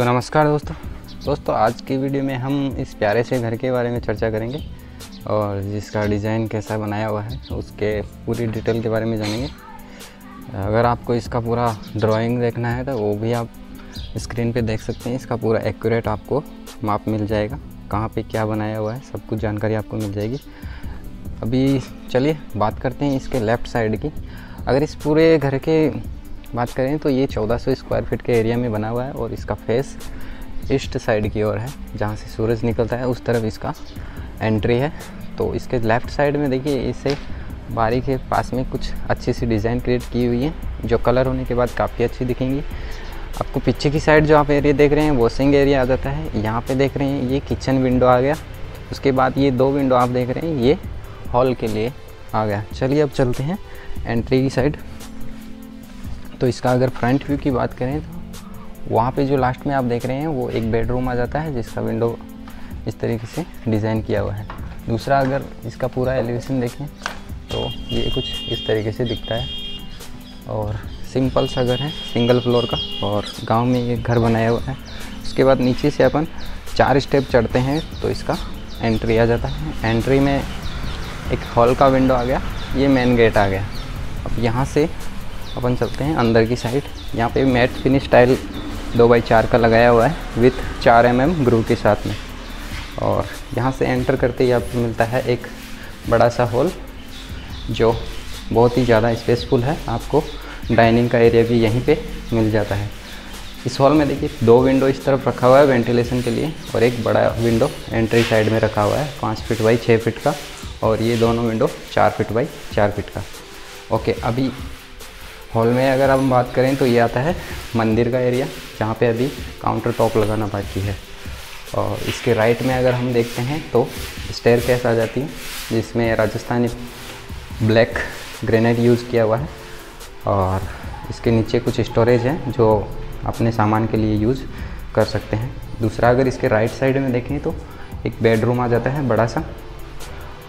नमस्कार दोस्तों। दोस्तों, आज की वीडियो में हम इस प्यारे से घर के बारे में चर्चा करेंगे और जिसका डिज़ाइन कैसा बनाया हुआ है, उसके पूरी डिटेल के बारे में जानेंगे। अगर आपको इसका पूरा ड्राइंग देखना है तो वो भी आप स्क्रीन पे देख सकते हैं। इसका पूरा एक्यूरेट आपको माप मिल जाएगा, कहाँ पे क्या बनाया हुआ है, सब कुछ जानकारी आपको मिल जाएगी। अभी चलिए बात करते हैं इसके लेफ़्ट साइड की। अगर इस पूरे घर के बात करें तो ये 1400 स्क्वायर फीट के एरिया में बना हुआ है और इसका फेस ईस्ट साइड की ओर है, जहाँ से सूरज निकलता है, उस तरफ़ इसका एंट्री है। तो इसके लेफ़्ट साइड में देखिए, इसे बारी के पास में कुछ अच्छी सी डिज़ाइन क्रिएट की हुई है, जो कलर होने के बाद काफ़ी अच्छी दिखेंगी। आपको पीछे की साइड जो आप एरिया देख रहे हैं वॉशिंग एरिया आ जाता है। यहाँ पे देख रहे हैं, ये किचन विंडो आ गया। उसके बाद ये दो विंडो आप देख रहे हैं, ये हॉल के लिए आ गया। चलिए अब चलते हैं एंट्री की साइड तो इसका अगर फ्रंट व्यू की बात करें तो वहाँ पे जो लास्ट में आप देख रहे हैं, वो एक बेडरूम आ जाता है, जिसका विंडो इस तरीके से डिज़ाइन किया हुआ है। दूसरा अगर इसका पूरा एलिवेशन देखें तो ये कुछ इस तरीके से दिखता है। और सिंपल सा घर है सिंगल फ्लोर का, और गाँव में ये घर बनाया हुआ है। उसके बाद नीचे से अपन चार स्टेप चढ़ते हैं तो इसका एंट्री आ जाता है। एंट्री में एक हॉल का विंडो आ गया, ये मेन गेट आ गया। अब यहाँ से अपन चलते हैं अंदर की साइड यहाँ पे मैट फिनिश टाइल दो बाई चार का लगाया हुआ है विथ चार एम एम ग्रू के साथ में। और यहाँ से एंटर करते ही आपको मिलता है एक बड़ा सा हॉल जो बहुत ही ज़्यादा स्पेसफुल है। आपको डाइनिंग का एरिया भी यहीं पे मिल जाता है। इस हॉल में देखिए, दो विंडो इस तरफ़ रखा हुआ है वेंटिलेशन के लिए, और एक बड़ा विंडो एंट्री साइड में रखा हुआ है, पाँच फिट बाई छः फिट का, और ये दोनों विंडो चार फिट बाई चार फिट का। ओके अभी हॉल में अगर हम बात करें तो ये आता है मंदिर का एरिया, जहाँ पे अभी काउंटर टॉप लगाना बाकी है। और इसके राइट में अगर हम देखते हैं तो स्टेयर कैस आ जाती है, जिसमें राजस्थानी ब्लैक ग्रेनाइट यूज़ किया हुआ है। और इसके नीचे कुछ स्टोरेज है जो अपने सामान के लिए यूज़ कर सकते हैं। दूसरा अगर इसके राइट साइड में देखें तो एक बेडरूम आ जाता है बड़ा सा।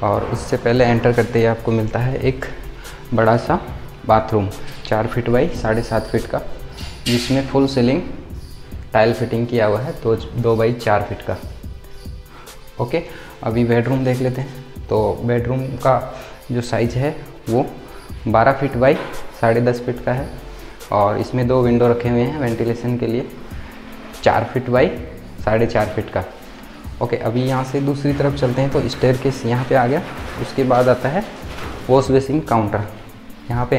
और उससे पहले एंटर करते ही आपको मिलता है एक बड़ा सा बाथरूम चार फिट बाई साढ़े सात फिट का, जिसमें फुल सीलिंग टाइल फिटिंग किया हुआ है तो दो बाई चार फिट का। ओके अभी बेडरूम देख लेते हैं। तो बेडरूम का जो साइज़ है, वो 12 फीट बाई साढ़े दस फिट का है और इसमें दो विंडो रखे हुए हैं वेंटिलेशन के लिए, चार फिट बाई साढ़े चार फिट का। ओके अभी यहाँ से दूसरी तरफ़ चलते हैं तो स्टेयर केस यहाँ पर आ गया। उसके बाद आता है वॉश बेसिंग काउंटर यहाँ पे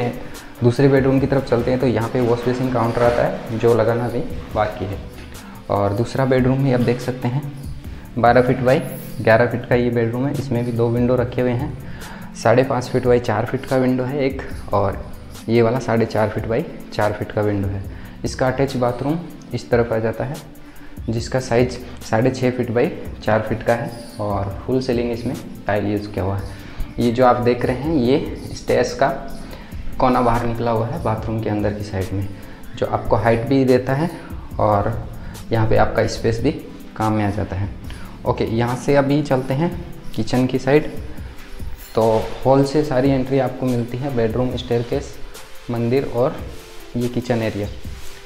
दूसरे बेडरूम की तरफ़ चलते हैं तो यहाँ पे वॉश बेसिन काउंटर आता है, जो लगाना भी बाकी है। और दूसरा बेडरूम भी आप देख सकते हैं 12 फीट बाई 11 फीट का ये बेडरूम है, इसमें भी दो विंडो रखे हुए हैं। साढ़े पाँच फीट बाई चार फीट का विंडो है एक, और ये वाला साढ़े चार फीट बाई चार फीट का विंडो है। इसका अटैच बाथरूम इस तरफ़ आ जाता है, जिसका साइज़ साढ़े छः फीट बाई चार फीट का है, और फुल सीलिंग इसमें टाइल यूज़ किया हुआ है। ये जो आप देख रहे हैं, ये स्टेयर्स का कोना बाहर निकला हुआ है बाथरूम के अंदर की साइड में, जो आपको हाइट भी देता है और यहाँ पे आपका स्पेस भी काम में आ जाता है। ओके यहाँ से अभी चलते हैं किचन की साइड तो हॉल से सारी एंट्री आपको मिलती है बेडरूम स्टेयरकेस मंदिर और ये किचन एरिया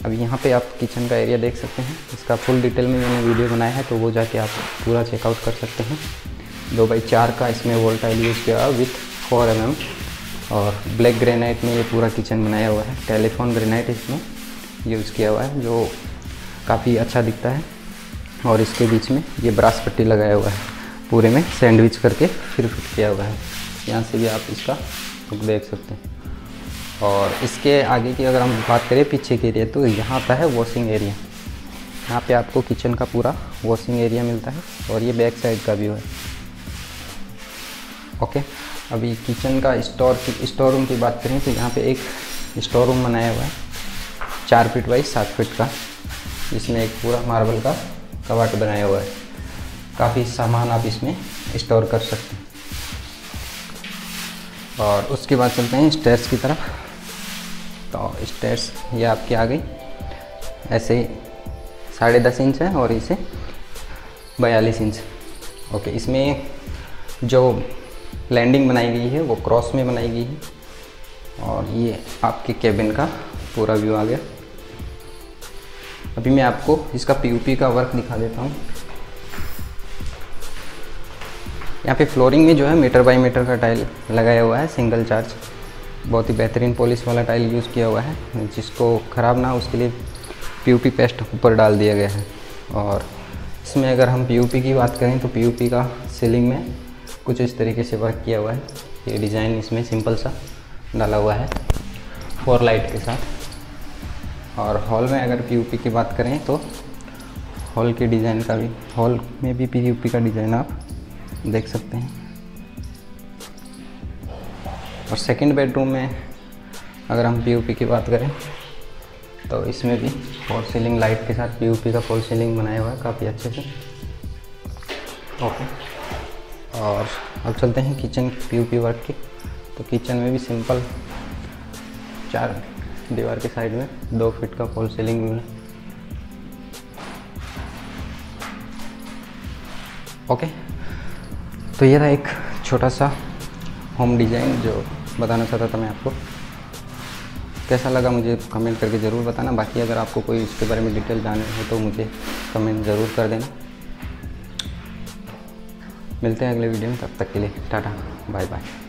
अब यहाँ पे आप किचन का एरिया देख सकते हैं। इसका फुल डिटेल में मैंने वीडियो बनाया है तो वो जाके आप पूरा चेकआउट कर सकते हैं। दो बाई चार का इसमें वोल्टाइल यूज़ किया विथ फोर एम एम और ब्लैक ग्रेनाइट में ये पूरा किचन बनाया हुआ है टेलीफोन ग्रेनाइट इसमें यूज़ किया हुआ है, जो काफ़ी अच्छा दिखता है। और इसके बीच में ये ब्रास पट्टी लगाया हुआ है, पूरे में सैंडविच करके फिर फिट किया हुआ है। यहाँ से भी आप इसका लुक देख सकते हैं। और इसके आगे की अगर हम बात करें पीछे के एरिया तो यहाँ आता है वॉशिंग एरिया यहाँ पे आपको किचन का पूरा वॉशिंग एरिया मिलता है और ये बैक साइड का व्यू है। ओके अभी किचन का स्टोर की, स्टोर रूम की बात करें तो यहाँ पे एक स्टोर रूम बनाया हुआ है, चार फीट बाई सात फीट का। जिसमें एक पूरा मार्बल का कबाट बनाया हुआ है। काफ़ी सामान आप इसमें स्टोर कर सकते हैं। और उसके बाद चलते हैं स्टेयर्स की तरफ़। तो स्टेयर्स ये आपकी आ गई। ऐसे साढ़े दस इंच है और इसे बयालीस इंच। ओके, इसमें जो लैंडिंग बनाई गई है, वो क्रॉस में बनाई गई है। और ये आपके केबिन का पूरा व्यू आ गया। अभी मैं आपको इसका पीयूपी का वर्क दिखा देता हूँ। यहाँ पे फ्लोरिंग में जो है मीटर बाई मीटर का टाइल लगाया हुआ है सिंगल चार्ज बहुत ही बेहतरीन पॉलिश वाला टाइल यूज़ किया हुआ है। जिसको ख़राब ना उसके लिए पी पेस्ट ऊपर डाल दिया गया है। और इसमें अगर हम पीयूपी की बात करें तो पीयूपी का सीलिंग में कुछ इस तरीके से वर्क किया हुआ है। ये डिज़ाइन इसमें सिंपल सा डाला हुआ है फोर लाइट के साथ। और हॉल में अगर पीयूपी की बात करें तो हॉल के डिज़ाइन का भी हॉल में भी पीयूपी का डिज़ाइन आप देख सकते हैं। और सेकंड बेडरूम में अगर हम पी की बात करें तो इसमें भी फॉल सीलिंग लाइट के साथ पी का फॉल सीलिंग बनाया हुआ है, काफ़ी अच्छे से। ओके और अब चलते हैं किचन पी वर्क की। तो किचन में भी सिंपल चार दीवार के साइड में दो फीट का फॉल सीलिंग में ओके तो ये था एक छोटा सा होम डिज़ाइन जो बताना चाहता था मैं आपको। कैसा लगा मुझे कमेंट करके ज़रूर बताना। बाकी अगर आपको कोई इसके बारे में डिटेल जाने हो तो मुझे कमेंट ज़रूर कर देना। मिलते हैं अगले वीडियो में तब तक के लिए टाटा बाय बाय